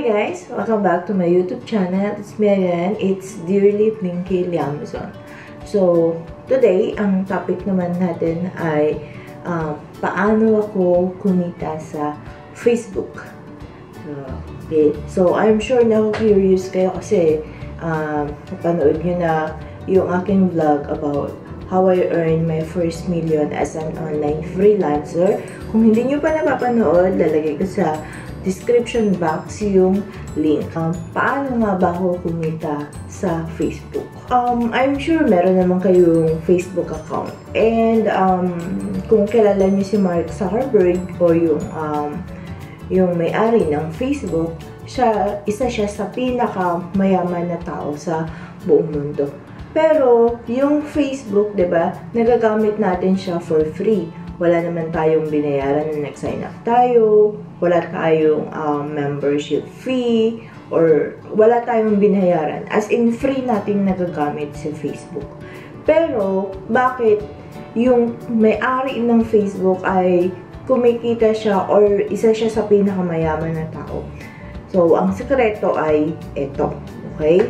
Hi guys! Welcome back to my YouTube channel. It's me again. It's Dearly Blinky Liamazon. So, today, ang topic naman natin ay uh, paano ako kumita sa Facebook. So, okay. So, I'm sure na curious kayo kasi uh, napanood nyo na yung aking vlog about how I earned my first million as an online freelancer. Kung hindi nyo pa napapanood, lalagay ko sa description box yung link. Um, paano nga ba ako kumita sa Facebook? Um, I'm sure meron naman kayong Facebook account. And um, kung kilala niyo si Mark Zuckerberg o yung, um, yung may-ari ng Facebook, siya, isa siya sa pinakamayaman na tao sa buong mundo. Pero, yung Facebook, 'di ba nagagamit natin siya for free wala naman tayong binayaran na nag-sign up tayo, wala tayong um, membership fee, or wala tayong binayaran. As in, free natin nagagamit sa Facebook. Pero, bakit yung may-ari ng Facebook ay kumikita siya or isa siya sa pinakamayaman na tao? So, ang sekreto ay ito. Okay?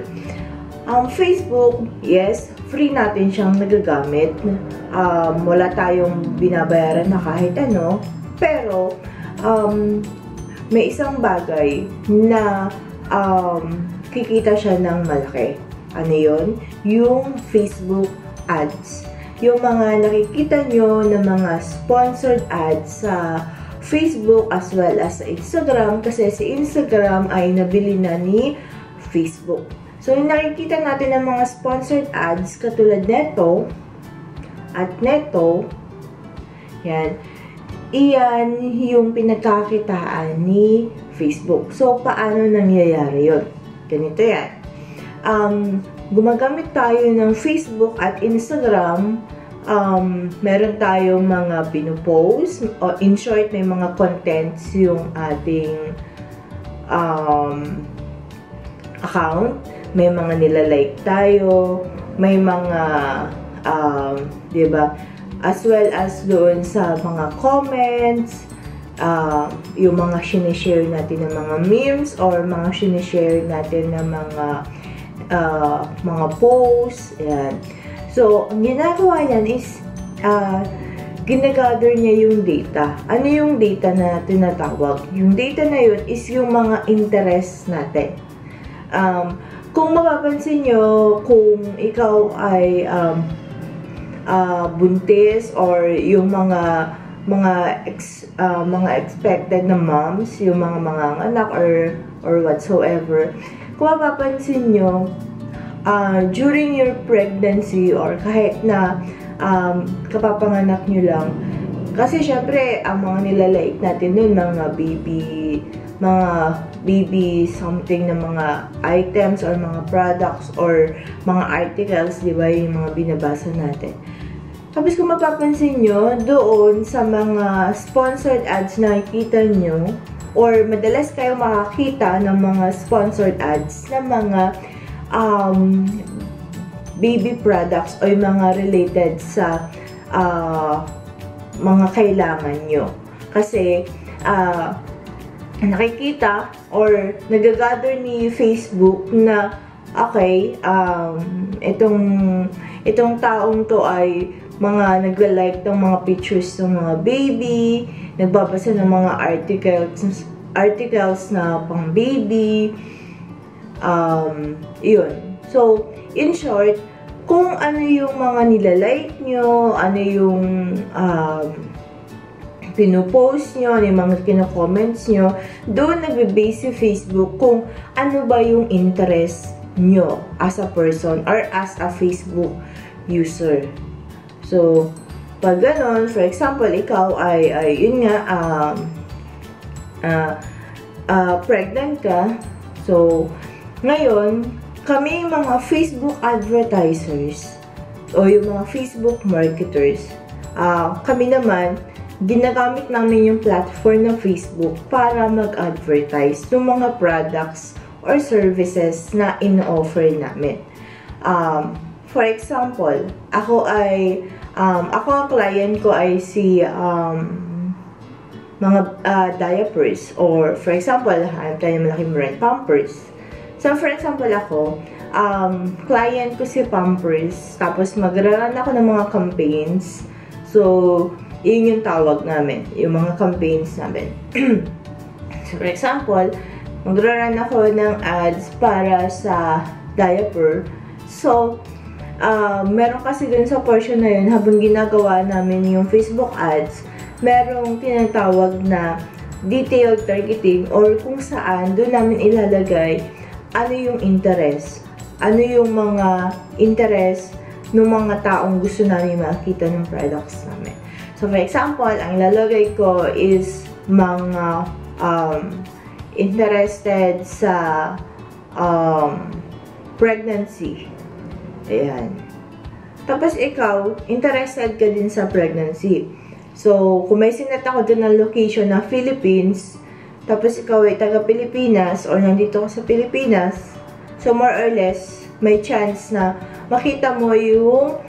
Ang um, Facebook, yes, free natin siyang nagagamit. Um, wala tayong binabayaran na kahit ano. Pero, um, may isang bagay na um, kikita siya ng malaki. Ano yon? Yung Facebook ads. Yung mga nakikita nyo na mga sponsored ads sa Facebook as well as sa Instagram kasi si Instagram ay nabili na ni Facebook. So, yung nakikita natin ng mga sponsored ads, katulad neto, at neto, yan, iyan yung pinagkakitaan ni Facebook. So, paano nangyayari yon? Ganito yan. Um, gumagamit tayo ng Facebook at Instagram, um, meron tayong mga pinupost, o in short, may mga contents yung ating um, account may mga nilalike tayo, may mga, um, ba, as well as doon sa mga comments, uh, yung mga sinishare natin ng mga memes or mga sinishare natin ng mga uh, mga posts, yan. So, ang ginagawa niyan is, uh, ginagather niya yung data. Ano yung data na tinatawag? Yung data na yun is yung mga interest natin. Um, kung mapapansin nyo, kung ikaw ay um, uh, buntis or yung mga mga ex, uh, mga expected na moms, yung mga mga anak or or whatsoever, kung mapapansin nyo, uh, during your pregnancy or kahit na um, kapapanganak nyo lang, kasi syempre, ang mga nilalait natin nun, mga baby, mga baby something na mga items or mga products or mga articles, di ba, yung mga binabasa natin. Tapos kung mapapansin nyo, doon sa mga sponsored ads na nakikita nyo, or madalas kayo makakita ng mga sponsored ads na mga um, baby products o yung mga related sa uh, mga kailangan nyo. Kasi, uh, nakikita or nagagather ni Facebook na okay, um, itong itong taong to ay mga nagla-like ng mga pictures ng mga baby, nagbabasa ng mga articles articles na pang baby. Um, yun. So, in short, kung ano yung mga nilalike nyo, ano yung um, pinopost nyo, ano yung mga kino-comments nyo, doon nagbe-base si Facebook kung ano ba yung interest nyo as a person or as a Facebook user. So, pag ganon, for example, ikaw ay, ay yun nga, um, uh, uh, pregnant ka, so, ngayon, kami mga Facebook advertisers o yung mga Facebook marketers, uh, kami naman, ginagamit namin yung platform ng Facebook para mag-advertise ng mga products or services na in-offer namin. Um, for example, ako ay, um, ako ang client ko ay si, um, mga uh, diapers or for example, hanap tayo ng malaking brand, Pampers. So for example ako, um, client ko si Pampers, tapos magraran ako ng mga campaigns. So, yun yung tawag namin, yung mga campaigns namin. so for example, magraran ako ng ads para sa diaper. So, uh, meron kasi dun sa portion na yun, habang ginagawa namin yung Facebook ads, merong tinatawag na detailed targeting or kung saan doon namin ilalagay ano yung interest. Ano yung mga interest ng mga taong gusto namin makita ng products namin. So, for example, ang ilalagay ko is mga um, interested sa um, pregnancy. Ayan. Tapos ikaw, interested ka din sa pregnancy. So, kung may sinet ako dun ng location na Philippines, tapos ikaw ay taga-Pilipinas or nandito ka sa Pilipinas, so more or less, may chance na makita mo yung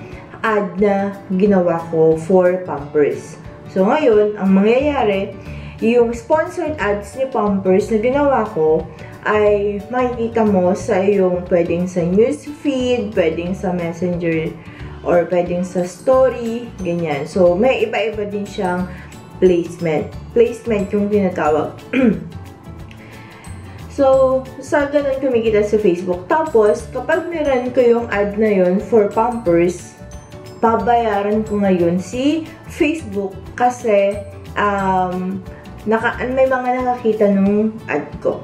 ad na ginawa ko for Pampers. So, ngayon, ang mangyayari, yung sponsored ads ni Pampers na ginawa ko, ay makikita mo sa yung pwedeng sa newsfeed, pwedeng sa messenger or pwedeng sa story, ganyan. So, may iba-iba din siyang placement. Placement yung tinatawag. so, sa ganun kumikita sa Facebook. Tapos, kapag meron ko yung ad na yun for Pampers, babayaran ko ngayon si Facebook kasi um, naka, may mga nakakita nung ad ko.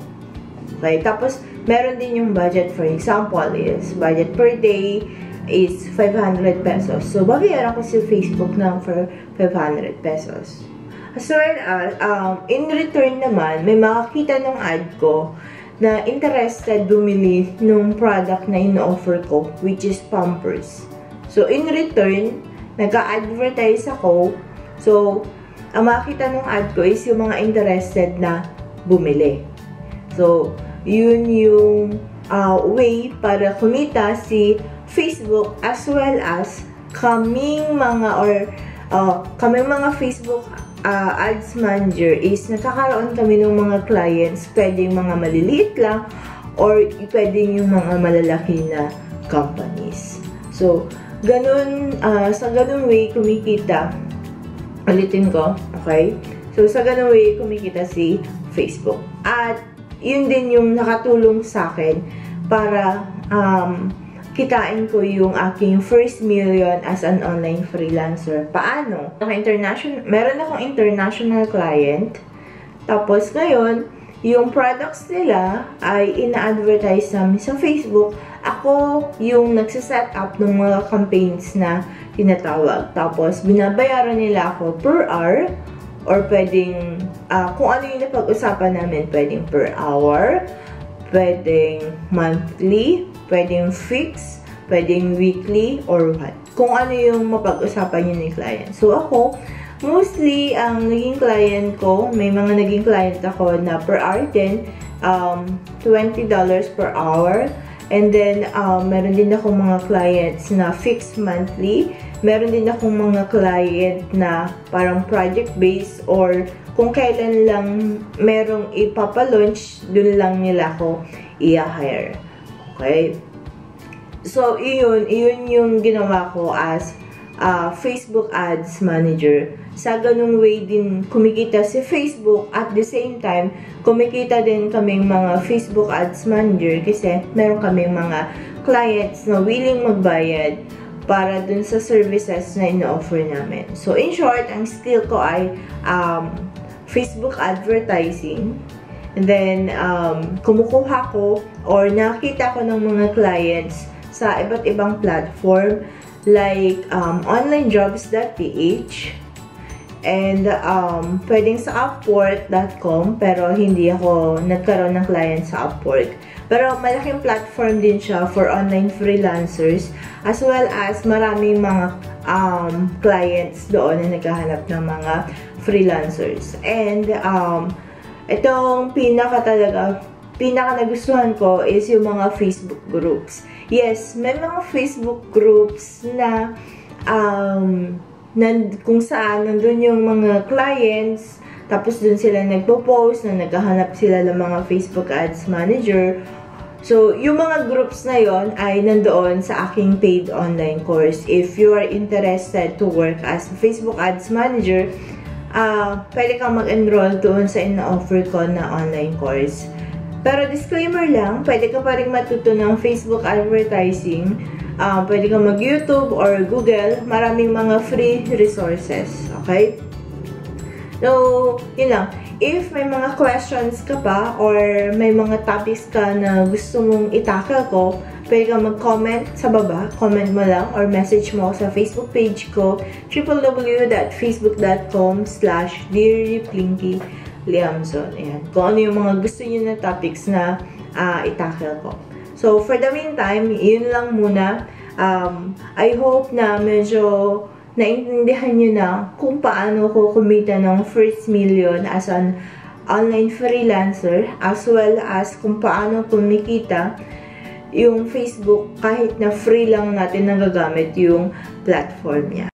Okay? Tapos, meron din yung budget. For example, is budget per day, is 500 pesos. So, babayaran ko si Facebook ng for 500 pesos. As well as, um, in return naman, may makakita ng ad ko na interested bumili ng product na ino-offer ko, which is Pampers. So, in return, nag-advertise ako. So, ang makita ng ad ko is yung mga interested na bumili. So, yun yung uh, way para kumita si Facebook as well as kaming mga or uh, kaming mga Facebook uh, ads manager is nakakaroon kami ng mga clients, pwedeng mga maliliit lang or pwedeng yung mga malalaki na companies. So, ganun, uh, sa ganun way kumikita, ulitin ko, okay? So, sa ganun way kumikita si Facebook. At, yun din yung nakatulong sa akin para um, kitain ko yung aking first million as an online freelancer. Paano? International, meron akong international client. Tapos ngayon, yung products nila ay ina-advertise sa Facebook. Ako yung nagsiset up ng mga campaigns na tinatawag. Tapos, binabayaran nila ako per hour or pwedeng, uh, kung ano yung napag-usapan namin, pwedeng per hour, pwedeng monthly, pwedeng fix, pwedeng weekly, or what. Kung ano yung mapag-usapan yun ni client. So, ako, mostly, ang naging client ko, may mga naging client ako na per hour din, um, $20 per hour. And then, um, meron din ako mga clients na fixed monthly. Meron din akong mga client na parang project-based or kung kailan lang merong ipapalaunch, dun lang nila ako i-hire. Okay? So, iyon, iyon yung ginawa ko as uh, Facebook Ads Manager. Sa ganung way din kumikita si Facebook at the same time, kumikita din kaming mga Facebook Ads Manager kasi meron kaming mga clients na willing magbayad para dun sa services na ino-offer namin. So, in short, ang skill ko ay um, Facebook advertising. And then, um, kumukuha ko or nakita ko ng mga clients sa iba't ibang platform like um, onlinejobs.ph and um, pwedeng sa Upwork.com pero hindi ako nagkaroon ng client sa Upwork. Pero malaking platform din siya for online freelancers as well as maraming mga um, clients doon na naghahanap ng mga freelancers. And um, itong pinaka talaga pinaka nagustuhan ko is yung mga Facebook groups. Yes, may mga Facebook groups na um, nan, kung saan nandun yung mga clients Tapos dun sila nagpo-post na naghahanap sila ng mga Facebook Ads Manager. So, yung mga groups na yon ay nandoon sa aking paid online course. If you are interested to work as a Facebook Ads Manager, uh, pwede kang mag-enroll doon sa ina-offer ko na online course. Pero disclaimer lang, pwede ka pa rin matuto ng Facebook advertising. Uh, pwede ka mag-YouTube or Google. Maraming mga free resources. Okay? So, yun lang. If may mga questions ka pa or may mga topics ka na gusto mong itakal ko, pwede ka mag-comment sa baba. Comment mo lang or message mo sa Facebook page ko www.facebook.com slash Liamson. Ayan. Kung ano yung mga gusto niyo na topics na uh, itackle ko. So, for the meantime, yun lang muna. Um, I hope na medyo naintindihan nyo na kung paano ko kumita ng first million as an online freelancer as well as kung paano kumikita yung Facebook kahit na free lang natin nagagamit yung platform niya.